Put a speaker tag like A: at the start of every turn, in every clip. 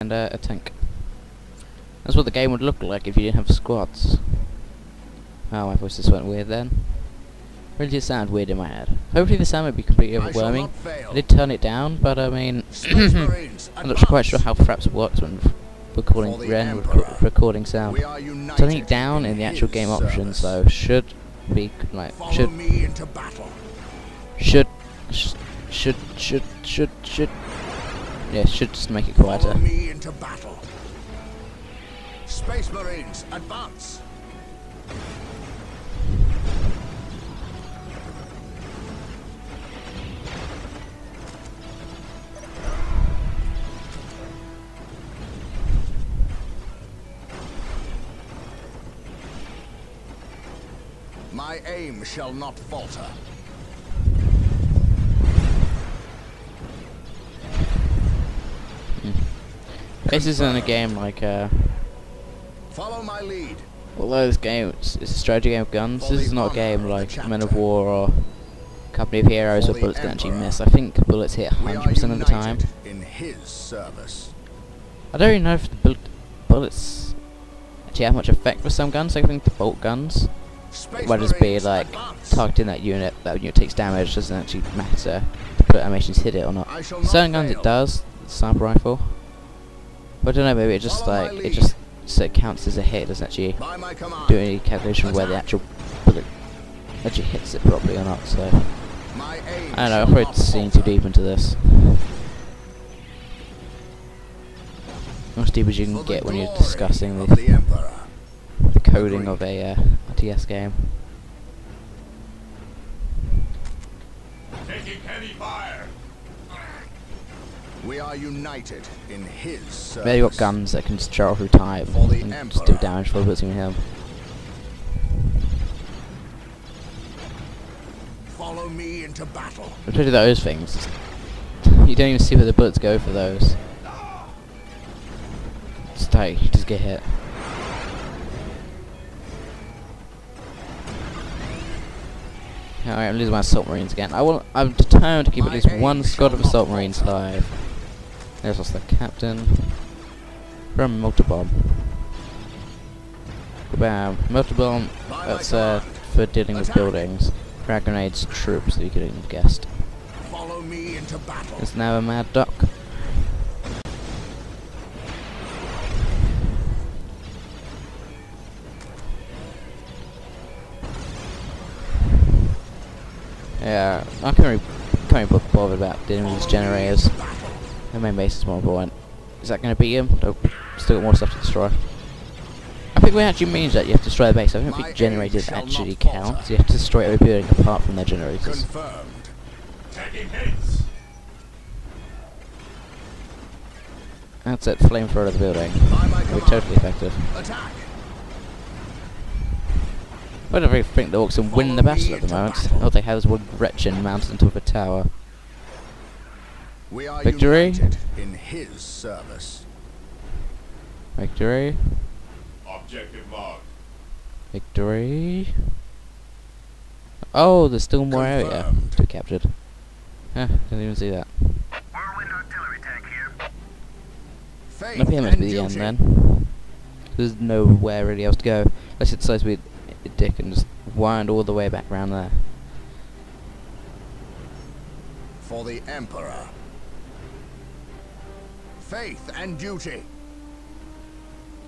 A: and uh, a tank. That's what the game would look like if you didn't have squads. Oh, my voice just went weird then. Really did sound weird in my head. Hopefully the sound won't be completely overwhelming.
B: fail.
A: I did turn it down, but I mean, I'm not quite sure how Fraps works when recording
B: For the
A: when
B: Emperor.
A: rec- recording sound.
B: We are united
A: Turning it down in the actual game options,
B: service.
A: though, should be like
B: Follow
A: should
B: me into battle.
A: should sh- should should should should yeah should just make it quieter.
B: Me into battle. Space Marines, advance. My aim shall not falter.
A: This isn't a game like uh.
B: Follow my lead.
A: Although this game is a strategy game of guns, this is not a game
B: honor of the
A: like Men of. War or Company of Heroes where bullets can actually miss. I think bullets hit 100% of the time.
B: in his service.
A: I don't even know if the bull bullets actually have much effect for some guns. I think the bolt guns
B: Space
A: might just be like
B: advance.
A: targeting that unit. That unit takes damage. Doesn't actually matter the bullet animations hit it or not. Certain guns
B: fail.
A: it does. Sniper rifle. But I don't know. Maybe it just
B: Follow
A: like it just so it counts as a hit. It doesn't actually
B: By my command.
A: do any calculation where the actual bullet actually hits it properly or not. So. I don't know, I'm probably seeing too deep into this. As deep as you can get when you're discussing the,
B: the
A: the coding of a uh, RTS game.
C: Taking heavy fire.
B: We are united in his service.
A: Maybe got guns that can just travel through time
B: For the
A: and just do damage for bullets you him.
B: Follow me into battle.
A: Especially those things. You don't even see where the bullets go for those. Just like, you just get hit. Alright, I'm losing my assault marines again. I will. I'm determined to keep at least one squad of assault marines alive. There's also the captain. From Meltabomb. Bam.
B: Meltabomb.
A: That's uh, for dealing with buildings. Frag grenades, troops that you couldn't have guessed.
B: Follow me into battle.
A: It's now a mad duck. Yeah, I can't really, can't really be bothered about dealing with these generators. The main base is more important. Is that going to beat him? Nope. Still got more stuff to destroy. I think what actually means that you have to destroy the base. I don't
B: My
A: think generators actually count. You have to destroy every building apart from their generators.
B: Confirmed.
C: Taking hits.
A: That's it, flamethrower of the building.
B: By my
A: Will be
B: command.
A: totally effective.
B: Attack.
A: I don't really think the orcs can win the battle at the moment. All they have is one Gretchin mounted on top of a tower.
B: We are
A: Victory.
B: united in his service.
A: Victory.
C: Objective marked.
A: Victory. Oh, there's still more area to be captured. Huh, didn't even see that.
D: Whirlwind artillery tank here.
B: Faith
A: Maybe that must be the end then. There's nowhere really else to go. Unless it decides to be a dick and just wind all the way back around there.
B: For the Emperor. Faith and duty.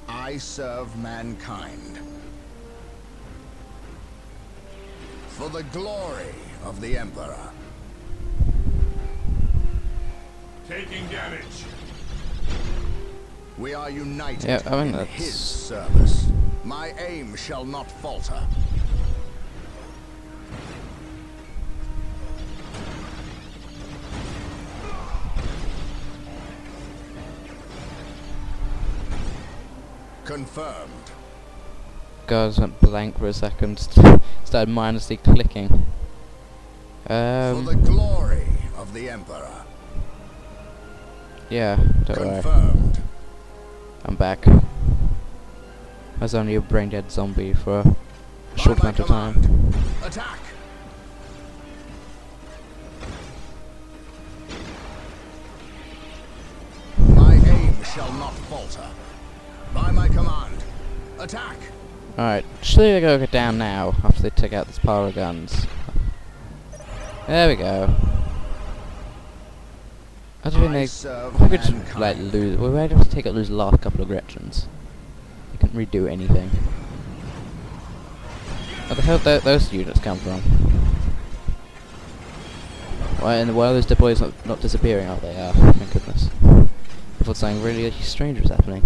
B: I serve mankind. For the glory of the Emperor.
C: Taking damage.
B: We are united
A: Yeah, I mean,
B: in
A: that's-
B: his service. My aim shall not falter. Confirmed.
A: Guys went blank for a second. Started mindlessly clicking.
B: For the
A: Um,
B: glory of the Emperor.
A: yeah, don't worry.
B: Confirmed.
A: I'm back. I was only a brain dead zombie for a short amount of time.
B: Attack. My aim shall not Attack!
A: Alright, surely they go down now after they take out this pile of guns. There we go. I don't think they. We could just, like lose. We might have to take out those last couple of Gretchins. They couldn't redo anything. Where the hell th those units come from? Why and why are those deploys not, not disappearing? Oh, they are. Thank goodness. I thought something really strange was happening.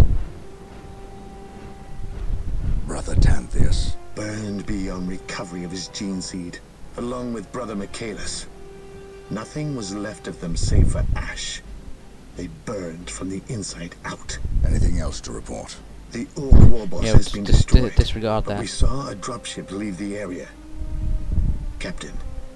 E: Burned beyond recovery of his gene seed, along with Brother Michaelis. Nothing was left of them save for ash. They burned from the inside out.
B: Anything else to report?
E: The Orc warboss
A: Yeah,
E: has
A: just-
E: been
A: just di-
E: destroyed.
A: disregard
E: but
A: that.
E: we saw a dropship leave the area. Captain,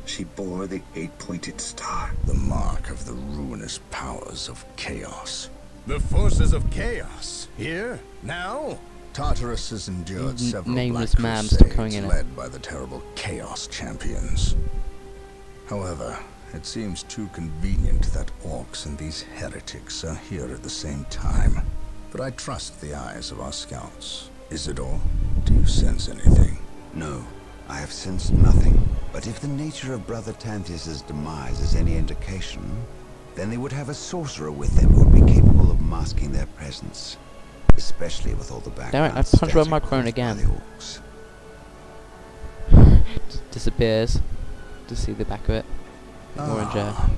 E: she bore the eight-pointed star.
B: The mark of the ruinous powers of chaos.
C: The forces of chaos. Here? Now?
B: Tartarus has endured
A: N-
B: several
A: nameless
B: black
A: man
B: crusades
A: coming in
B: led by the terrible Chaos Champions. However, it seems too convenient that orcs and these heretics are here at the same time. But I trust the eyes of our scouts. Isador, do you sense anything?
F: No, I have sensed nothing. But if the nature of Brother Tantheus's demise is any indication, then they would have a sorcerer with them who would be capable of masking their presence. Especially with all the background
A: Damn it, I punched my
F: static
A: microphone again.
F: the orcs.
A: Disappears. To see the back of it. Orange hair.
B: Ah,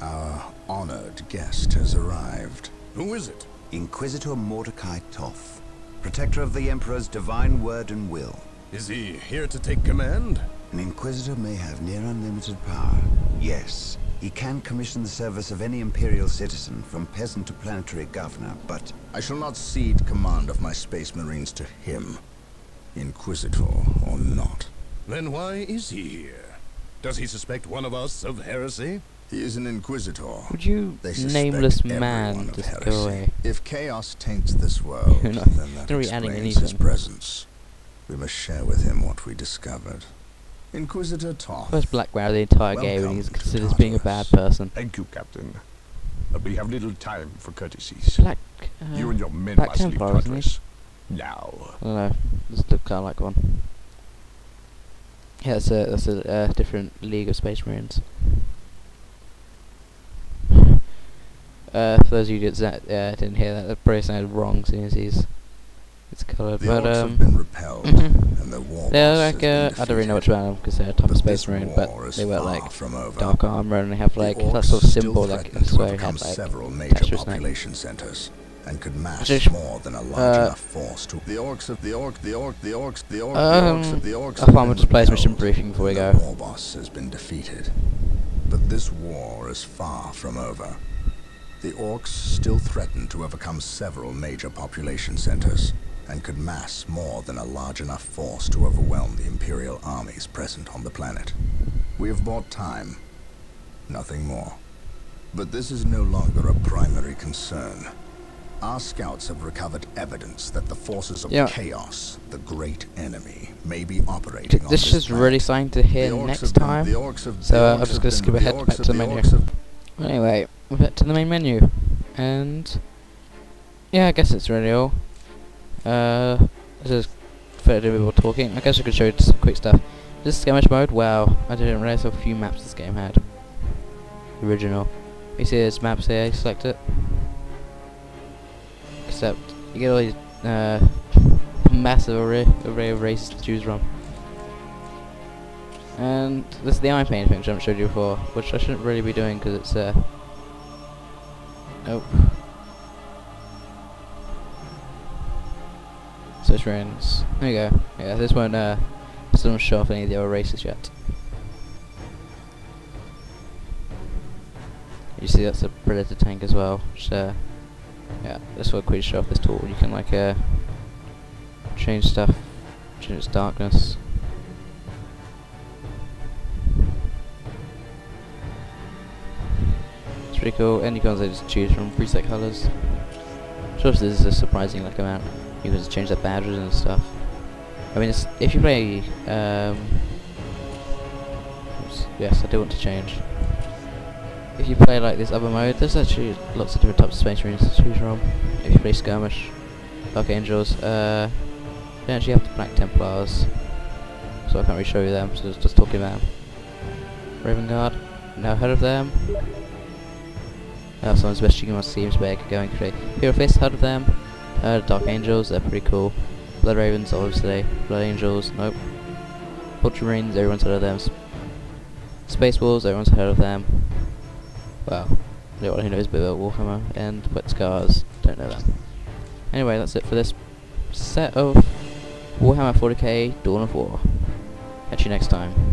B: our honored guest has arrived.
C: Who is it?
F: Inquisitor Mordecai Toth, protector of the Emperor's divine word and will.
C: Is he here to take command?
F: An Inquisitor may have near unlimited power. Yes, he can commission the service of any Imperial citizen, from peasant to planetary governor, but
B: I shall not cede command of my space marines to him. Inquisitor or not.
C: Then why is he here? Does he suspect one of us of heresy?
B: He is an inquisitor.
A: Would you,
B: They
A: nameless man,
B: of
A: just
B: heresy.
A: go away?
B: If chaos taints this world,
A: You're not-
B: then that
A: not really
B: explains his presence. We must share with him what we discovered. Inquisitor Toth.
A: First Blackbriar the entire game and
B: Welcome
A: he's considered as being a bad person.
G: Thank you, Captain. But we have little time for courtesies.
A: Black. Uh,
G: you and your men
A: Black
G: must leave
A: Templar, he?
G: Tartarus. Now.
A: I don't know. This look kind of like one. Yeah, that's a that's a uh, different League of Space Marines. Uh, for those of you that uh, didn't hear that, that probably sounded wrong, seeing as he's it's coloured.
B: The
A: But um,
B: have been repelled, and the war
A: they're like
B: has
A: uh, I don't really know much
B: defeated.
A: about them because they're a type of Space Marine, but they wear
B: far
A: like
B: from over.
A: dark armor and they have
B: The
A: like that sort of symbol like
B: threaten
A: I
B: to
A: swear he
B: overcome
A: had like
B: several major
A: to his
B: population centers and could mass
A: Just-
B: more than a large
A: uh,
B: enough force to the orcs of the orc the orc the orcs the orc
A: Um,
B: the orcs of the orcs
A: I
B: have
A: thought we'll just play this mission briefing before we go.
B: The war boss has been defeated. But this war is far from over. The orcs still threaten to overcome several major population centers and could mass more than a large enough force to overwhelm the Imperial armies present on the planet. We have bought time, nothing more. But this is no longer a primary concern. Our scouts have recovered evidence that the forces of
A: Yeah.
B: chaos, the great enemy, may be operating on
A: This
B: this
A: is really something to hear next
B: been-
A: time.
B: the orcs have-
A: So, uh, I'm just gonna skip ahead back to the
B: the
A: menu. Anyway, we're back to the main menu, and yeah, I guess it's really all. Uh, this is fair to more talking. I guess I could show you some quick stuff. This is skirmish mode. Wow, I didn't realize how few maps this game had. Original. You see there's maps here. Select it. Except you get all these uh, massive array array of races to choose from. And this is the eye painting thing which I haven't showed you before, which I shouldn't really be doing because it's uh. Oh. So it's ruins. There you go. Yeah, this won't uh, still not show off any of the other races yet. You see that's a predator tank as well. Which, uh, yeah, this will quickly show off this tool. You can like uh, change stuff, change its darkness. It's pretty cool, Any you I just choose from preset colors. Sure, this is a surprising like amount. You can change the badges and stuff. I mean, if you play, um, oops, yes, I do want to change. If you play like this other mode, there's actually lots of different types of space marines to choose from. If you play skirmish, Dark Angels, uh, They actually have the Black Templars, so I can't really show you them, so just, talking about them. Raven Guard, now heard of them. Uh, someone's best chicken seems big, going crazy. Hero Fist, heard of them. Of Dark Angels, they're pretty cool. Blood Ravens, obviously. Blood Angels, nope. Ultramarines, everyone's heard of them. Space Wolves, everyone's heard of them. Well, anyone who knows a bit about Warhammer and White Scars don't know them. Anyway, that's it for this set of Warhammer 40k Dawn of War. Catch you next time.